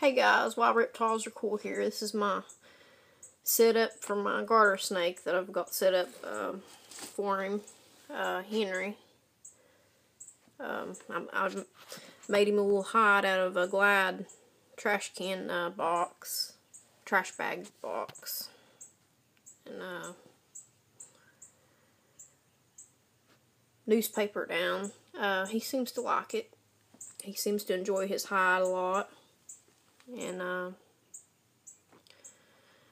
Hey guys, Wild Reptiles are cool here. This is my setup for my garter snake that I've got set up um, for him, uh, Henry. Um, I, have made him a little hide out of a Glad trash can uh, box, trash bag box. And uh, newspaper down. Uh, he seems to like it. He seems to enjoy his hide a lot. And uh,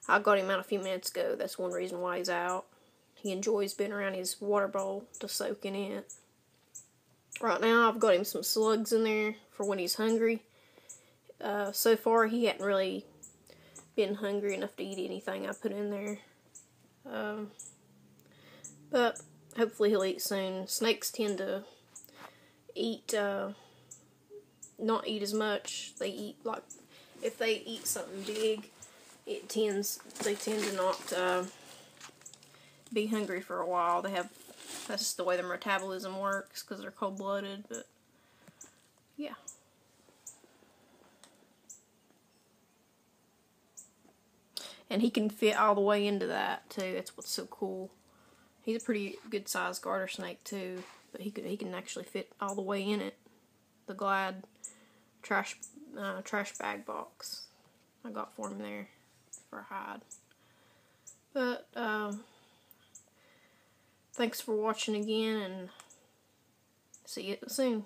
I got him out a few minutes ago. That's one reason why he's out. He enjoys being around his water bowl to soak in it. Right now, I've got him some slugs in there for when he's hungry. Uh, so far, he hadn't really been hungry enough to eat anything I put in there. Um, but hopefully he'll eat soon. Snakes tend to eat, uh, not eat as much. They eat like if they eat something big, it tends they tend to not uh, be hungry for a while. They have that's just the way their metabolism works because they're cold blooded. But yeah. And he can fit all the way into that too. That's what's so cool. He's a pretty good sized garter snake too, but he could he can actually fit all the way in it. The Glad trash uh, trash bag box I got for him there for a hide. But, um, thanks for watching again and see you soon.